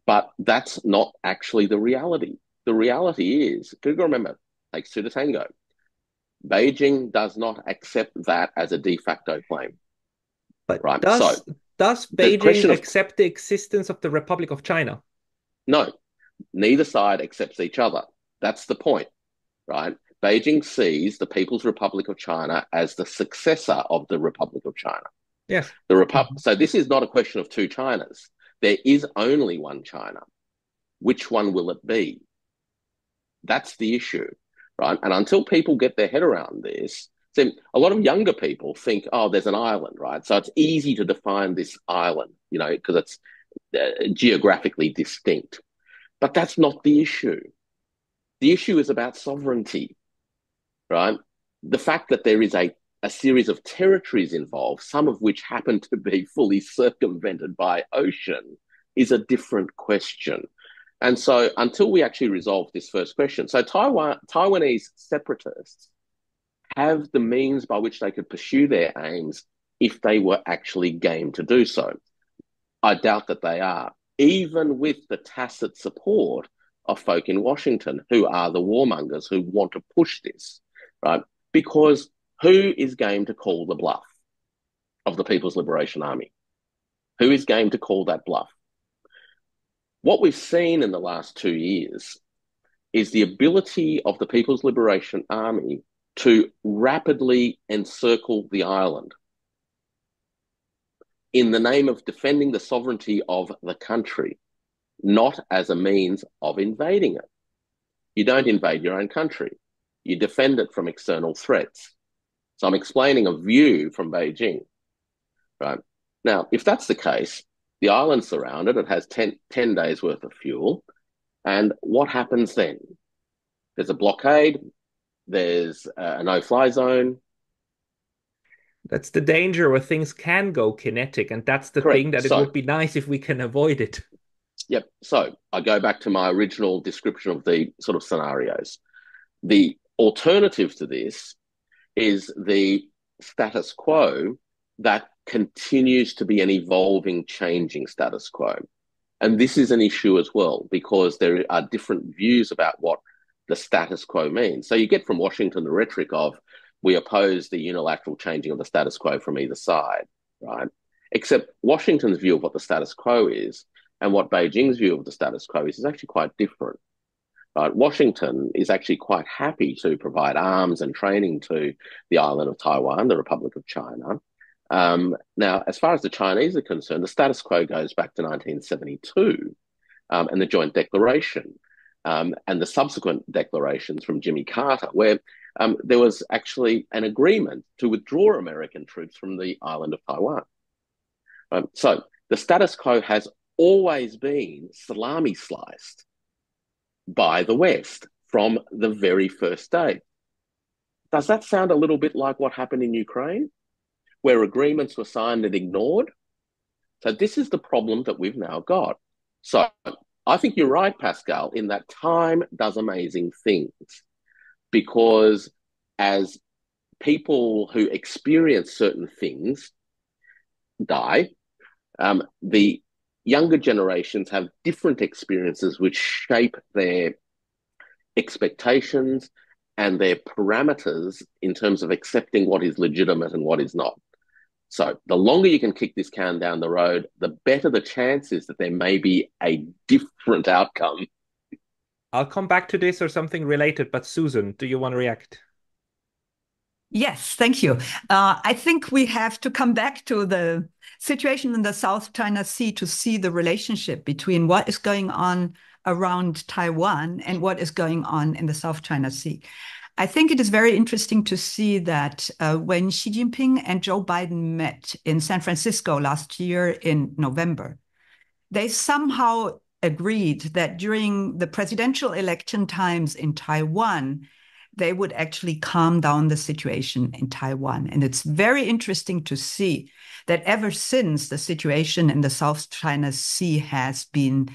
But that's not actually the reality. The reality is, Google remember, takes two to tango. Beijing does not accept that as a de facto claim. But right. does, so, does Beijing accept of, the existence of the Republic of China? No, neither side accepts each other. That's the point, right? Beijing sees the People's Republic of China as the successor of the Republic of China. Yes. The Republic. So this is not a question of two Chinas. There is only one China. Which one will it be? That's the issue, right? And until people get their head around this, so a lot of younger people think, oh, there's an island, right? So it's easy to define this island, you know, because it's uh, geographically distinct. But that's not the issue. The issue is about sovereignty right? The fact that there is a, a series of territories involved, some of which happen to be fully circumvented by ocean, is a different question. And so, until we actually resolve this first question, so Taiwan, Taiwanese separatists have the means by which they could pursue their aims if they were actually game to do so. I doubt that they are, even with the tacit support of folk in Washington who are the warmongers who want to push this right? Because who is game to call the bluff of the People's Liberation Army? Who is game to call that bluff? What we've seen in the last two years is the ability of the People's Liberation Army to rapidly encircle the island in the name of defending the sovereignty of the country, not as a means of invading it. You don't invade your own country you defend it from external threats. So I'm explaining a view from Beijing, right? Now, if that's the case, the island's surrounded, it has 10, 10 days worth of fuel. And what happens then? There's a blockade, there's a no fly zone. That's the danger where things can go kinetic. And that's the Correct. thing that it so, would be nice if we can avoid it. Yep. So I go back to my original description of the sort of scenarios. The alternative to this is the status quo that continues to be an evolving, changing status quo. And this is an issue as well, because there are different views about what the status quo means. So you get from Washington the rhetoric of, we oppose the unilateral changing of the status quo from either side, right? Except Washington's view of what the status quo is and what Beijing's view of the status quo is is actually quite different. Right? Washington is actually quite happy to provide arms and training to the island of Taiwan, the Republic of China. Um, now, as far as the Chinese are concerned, the status quo goes back to 1972 um, and the Joint Declaration um, and the subsequent declarations from Jimmy Carter, where um, there was actually an agreement to withdraw American troops from the island of Taiwan. Um, so the status quo has always been salami sliced by the West from the very first day. Does that sound a little bit like what happened in Ukraine, where agreements were signed and ignored? So, this is the problem that we've now got. So, I think you're right, Pascal, in that time does amazing things because as people who experience certain things die, um, the younger generations have different experiences which shape their expectations and their parameters in terms of accepting what is legitimate and what is not. So, the longer you can kick this can down the road, the better the chance is that there may be a different outcome. I'll come back to this or something related, but Susan, do you want to react? Yes, thank you. Uh, I think we have to come back to the situation in the South China Sea to see the relationship between what is going on around Taiwan and what is going on in the South China Sea. I think it is very interesting to see that uh, when Xi Jinping and Joe Biden met in San Francisco last year in November, they somehow agreed that during the presidential election times in Taiwan, they would actually calm down the situation in Taiwan. And it's very interesting to see that ever since the situation in the South China Sea has been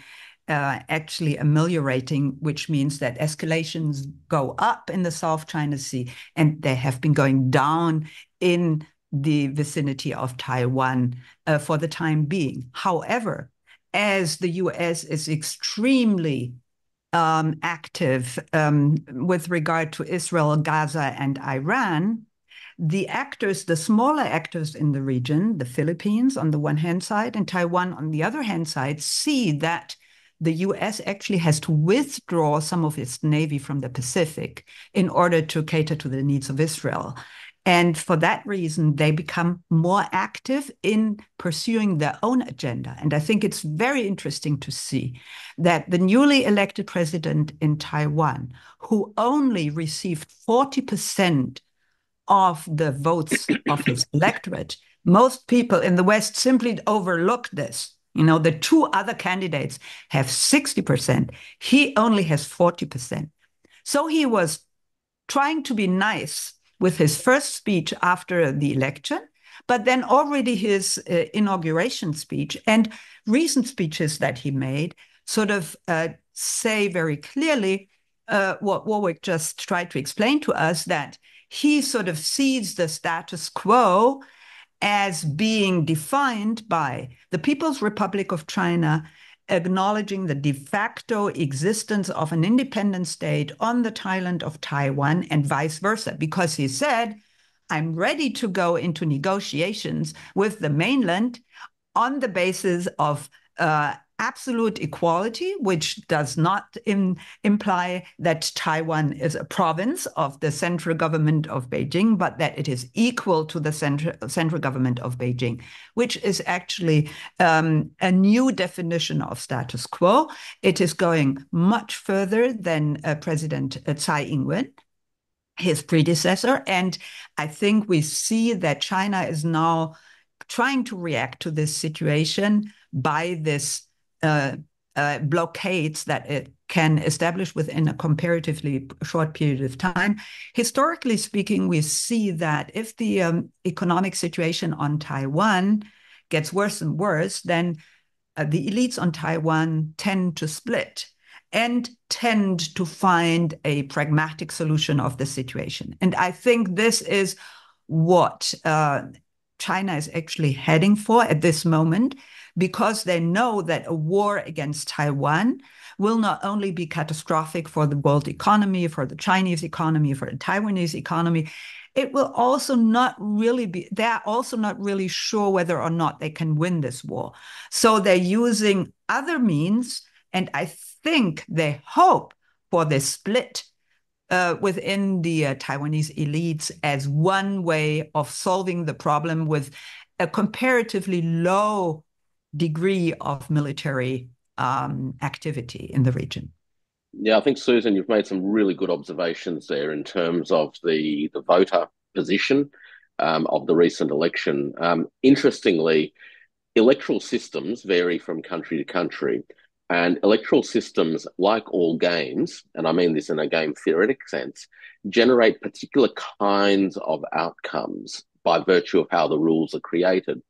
uh, actually ameliorating, which means that escalations go up in the South China Sea and they have been going down in the vicinity of Taiwan uh, for the time being. However, as the US is extremely um, active um, with regard to Israel, Gaza, and Iran, the actors, the smaller actors in the region, the Philippines on the one hand side and Taiwan on the other hand side, see that the US actually has to withdraw some of its navy from the Pacific in order to cater to the needs of Israel. And for that reason, they become more active in pursuing their own agenda. And I think it's very interesting to see that the newly elected president in Taiwan, who only received 40% of the votes of his electorate, most people in the West simply overlook this. You know, the two other candidates have 60%. He only has 40%. So he was trying to be nice with his first speech after the election, but then already his uh, inauguration speech and recent speeches that he made sort of uh, say very clearly uh, what Warwick just tried to explain to us that he sort of sees the status quo as being defined by the People's Republic of China acknowledging the de facto existence of an independent state on the island of Taiwan and vice versa, because he said, I'm ready to go into negotiations with the mainland on the basis of uh, absolute equality, which does not imply that Taiwan is a province of the central government of Beijing, but that it is equal to the central, central government of Beijing, which is actually um, a new definition of status quo. It is going much further than uh, President uh, Tsai Ing-wen his predecessor. And I think we see that China is now trying to react to this situation by this uh, uh, blockades that it can establish within a comparatively short period of time. Historically speaking, we see that if the um, economic situation on Taiwan gets worse and worse, then uh, the elites on Taiwan tend to split and tend to find a pragmatic solution of the situation. And I think this is what uh, China is actually heading for at this moment because they know that a war against Taiwan will not only be catastrophic for the world economy, for the Chinese economy, for the Taiwanese economy, it will also not really be, they're also not really sure whether or not they can win this war. So they're using other means, and I think they hope for this split uh, within the uh, Taiwanese elites as one way of solving the problem with a comparatively low degree of military um, activity in the region. Yeah, I think Susan, you've made some really good observations there in terms of the the voter position um, of the recent election. Um, interestingly, electoral systems vary from country to country, and electoral systems, like all games, and I mean this in a game theoretic sense, generate particular kinds of outcomes by virtue of how the rules are created.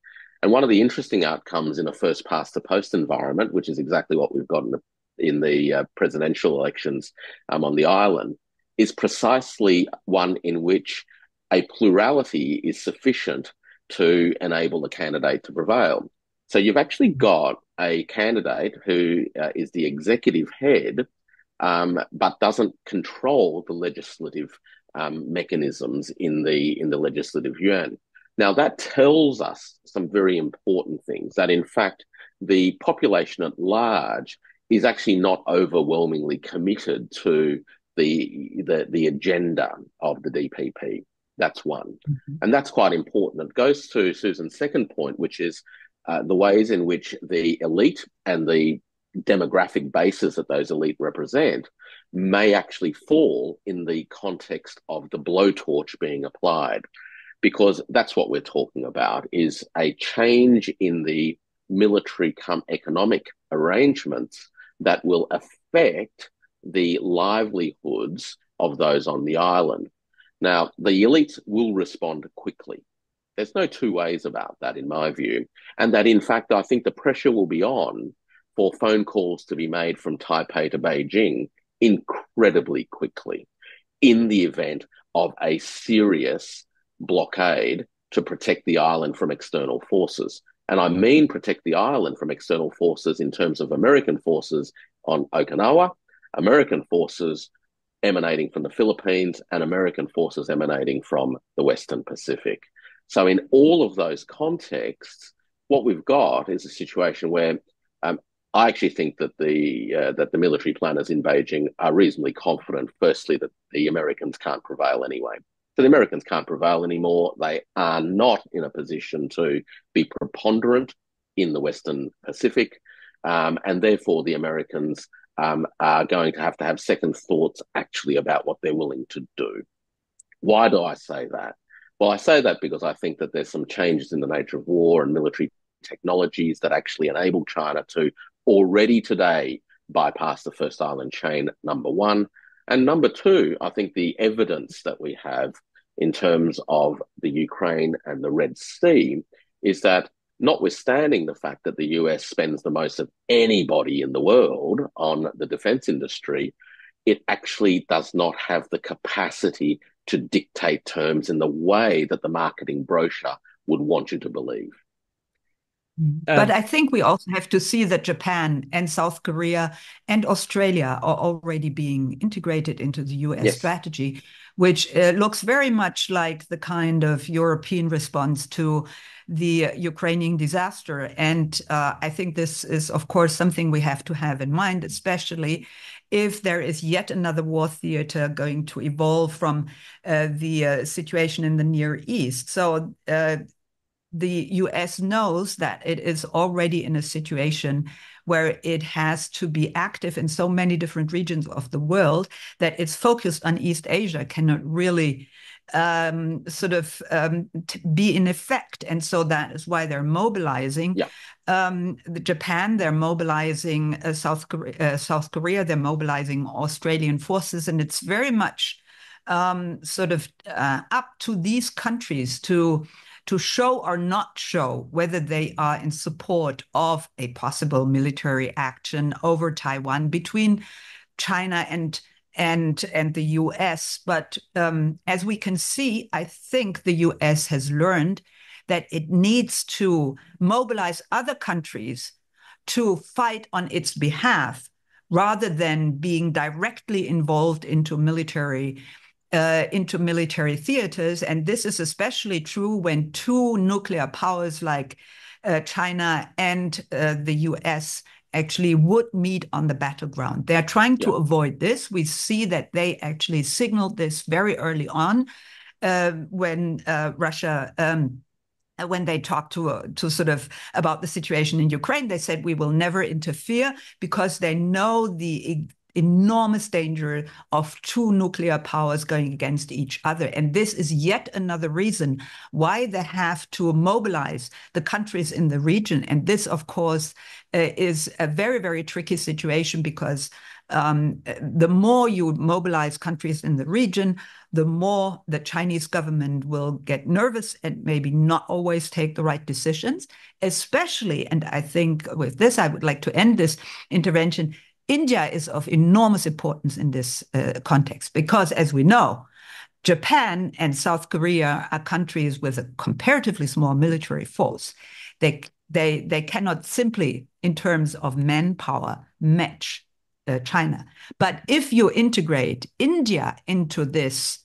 And one of the interesting outcomes in a first past the post environment, which is exactly what we've got in the, in the uh, presidential elections um, on the island, is precisely one in which a plurality is sufficient to enable the candidate to prevail. So you've actually got a candidate who uh, is the executive head, um, but doesn't control the legislative um, mechanisms in the in the legislative yuan. Now, that tells us some very important things that, in fact, the population at large is actually not overwhelmingly committed to the, the, the agenda of the DPP. That's one. Mm-hmm. And that's quite important. It goes to Susan's second point, which is uh, the ways in which the elite and the demographic bases that those elite represent may actually fall in the context of the blowtorch being applied because that's what we're talking about is a change in the military come economic arrangements that will affect the livelihoods of those on the island. Now, the elites will respond quickly. There's no two ways about that, in my view. And that, in fact, I think the pressure will be on for phone calls to be made from Taipei to Beijing incredibly quickly in the event of a serious blockade to protect the island from external forces. And I mean protect the island from external forces in terms of American forces on Okinawa, American forces emanating from the Philippines, and American forces emanating from the Western Pacific. So, in all of those contexts, what we've got is a situation where um, I actually think that the uh, that the military planners in Beijing are reasonably confident. Firstly, that the Americans can't prevail anyway. So the Americans can't prevail anymore. They are not in a position to be preponderant in the Western Pacific, um, and therefore the Americans um, are going to have to have second thoughts actually about what they're willing to do. Why do I say that? Well, I say that because I think that there's some changes in the nature of war and military technologies that actually enable China to already today bypass the first island chain, number one. And number two, I think the evidence that we have in terms of the Ukraine and the Red Sea is that notwithstanding the fact that the US spends the most of anybody in the world on the defense industry, it actually does not have the capacity to dictate terms in the way that the marketing brochure would want you to believe. Mm. but I think we also have to see that Japan and South Korea and Australia are already being integrated into the US yes. strategy, which uh, looks very much like the kind of European response to the Ukrainian disaster. And uh, I think this is, of course, something we have to have in mind, especially if there is yet another war theater going to evolve from uh, the uh, situation in the Near East. So uh, the US knows that it is already in a situation where it has to be active in so many different regions of the world that its focus on East Asia cannot really um, sort of um, be in effect. And so that is why they're mobilizing. Yeah. Um, the Japan, they're mobilizing uh, South, Korea, uh, South Korea, they're mobilizing Australian forces. And it's very much um, sort of uh, up to these countries to to show or not show whether they are in support of a possible military action over Taiwan between China and and and the U.S. But um, as we can see, I think the U.S. has learned that it needs to mobilize other countries to fight on its behalf rather than being directly involved into military uh, into military theaters. And this is especially true when two nuclear powers like uh, China and uh, the US actually would meet on the battleground. They're trying to yeah. avoid this. We see that they actually signaled this very early on uh, when uh, Russia. Um, when they talked to uh, to sort of about the situation in Ukraine, they said we will never interfere because they know the enormous danger of two nuclear powers going against each other. And this is yet another reason why they have to mobilize the countries in the region. And this, of course, uh, is a very, very tricky situation because um, the more you mobilize countries in the region, the more the Chinese government will get nervous and maybe not always take the right decisions, especially, and I think with this, I would like to end this intervention, India is of enormous importance in this uh, context because, as we know, Japan and South Korea are countries with a comparatively small military force. They they they cannot simply, in terms of manpower, match uh, China. But if you integrate India into this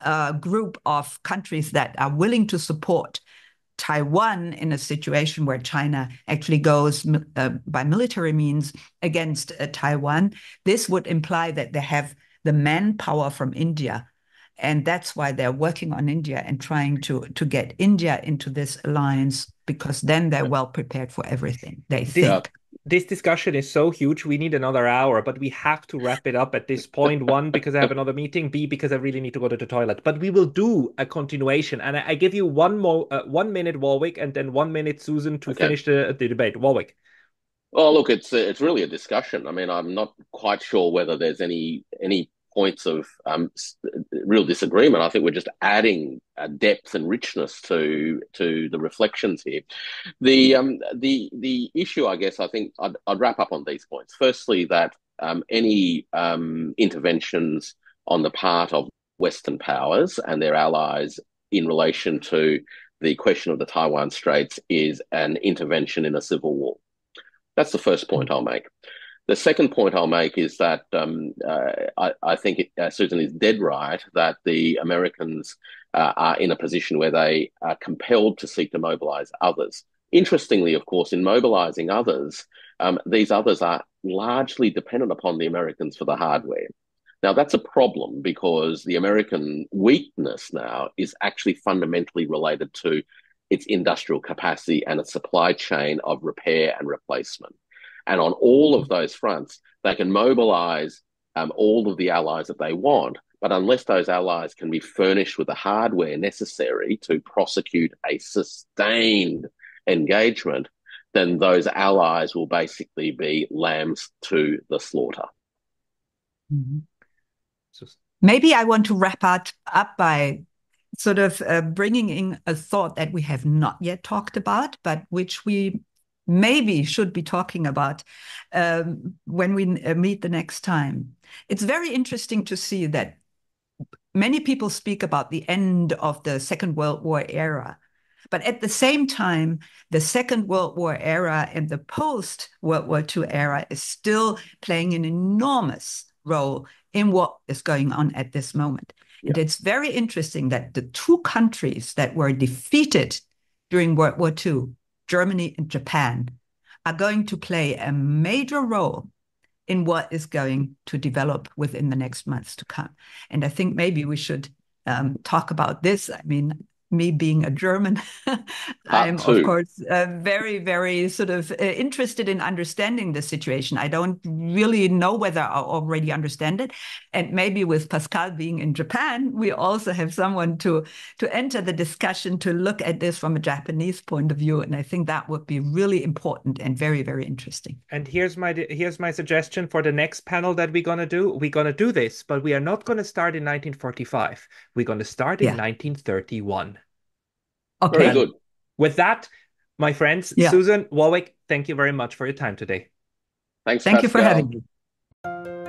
uh, group of countries that are willing to support Taiwan in a situation where China actually goes uh, by military means against uh, Taiwan, this would imply that they have the manpower from India. And that's why they're working on India and trying to, to get India into this alliance because then they're well prepared for everything, they think this discussion is so huge we need another hour but we have to wrap it up at this point. One because i have another meeting. B because i really need to go to the toilet. But we will do a continuation. And i, I give you one more uh, one minute warwick and then one minute susan to okay. finish the, the debate. Warwick. Well look it's it's really a discussion. I mean i'm not quite sure whether there's any any points of um, real disagreement. I think we're just adding uh, depth and richness to to the reflections here. The um, the the issue, I guess, I think I'd, I'd wrap up on these points. Firstly, that um, any um, interventions on the part of Western powers and their allies in relation to the question of the Taiwan Straits is an intervention in a civil war. That's the first point I'll make. The second point I'll make is that um, uh, I, I, think it, uh, Susan is dead right that the Americans uh, are in a position where they are compelled to seek to mobilize others. Interestingly, of course, in mobilizing others, um, these others are largely dependent upon the Americans for the hardware. Now, that's a problem because the American weakness now is actually fundamentally related to its industrial capacity and its supply chain of repair and replacement. And on all of those fronts, they can mobilize um, all of the allies that they want. But unless those allies can be furnished with the hardware necessary to prosecute a sustained engagement, then those allies will basically be lambs to the slaughter. Mm-hmm. Maybe I want to wrap up, up by sort of uh, bringing in a thought that we have not yet talked about, but which we maybe should be talking about um, when we uh, meet the next time. It's very interesting to see that many people speak about the end of the Second World War era. But at the same time, the Second World War era and the post World War II era is still playing an enormous role in what is going on at this moment. Yeah. And it's very interesting that the two countries that were defeated during World War II, Germany and Japan, are going to play a major role in what is going to develop within the next months to come. And I think maybe we should um, talk about this. I mean, me being a German, I'm of course uh, very, very sort of uh, interested in understanding the situation. I don't really know whether I already understand it, and maybe with Pascal being in Japan, we also have someone to to enter the discussion to look at this from a Japanese point of view, and I think that would be really important and very, very interesting. And here's my here's my suggestion for the next panel that we're gonna do. We're gonna do this, but we are not gonna start in 1945. We're gonna start in yeah. 1931. Okay. Very good. With that, my friends, yeah. Susan Warwick, thank you very much for your time today. Thanks. Thank Pascal. you for having me.